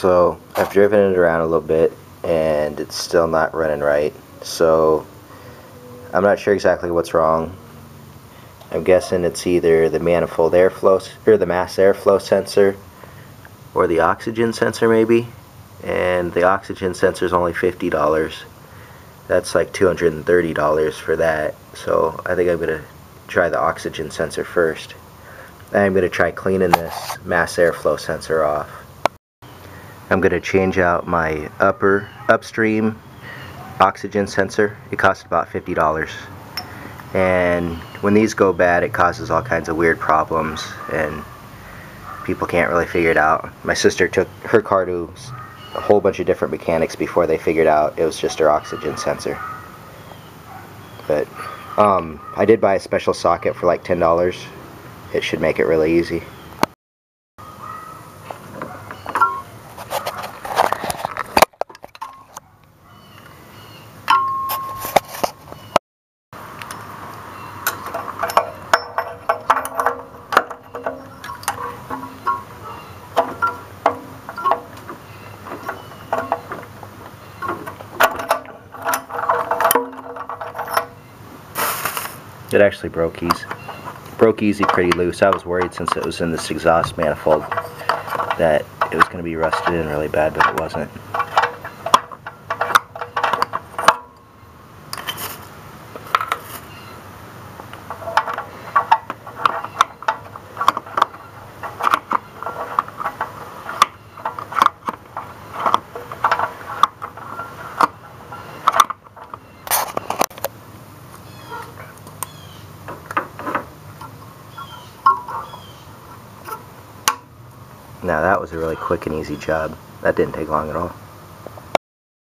So I've driven it around a little bit and it's still not running right. So I'm not sure exactly what's wrong. I'm guessing it's either the manifold airflow or the mass airflow sensor or the oxygen sensor maybe. And the oxygen sensor is only $50. That's like $230 for that. So I think I'm going to try the oxygen sensor first. I'm going to try cleaning this mass airflow sensor off. I'm going to change out my upper upstream oxygen sensor. It costs about $50. And when these go bad, it causes all kinds of weird problems and people can't really figure it out. My sister took her car to a whole bunch of different mechanics before they figured out it was just her oxygen sensor. But um, I did buy a special socket for like $10. It should make it really easy. It actually broke easy. Broke easy pretty loose. I was worried since it was in this exhaust manifold that it was going to be rusted in really bad, but it wasn't. Now that was a really quick and easy job. That didn't take long at all.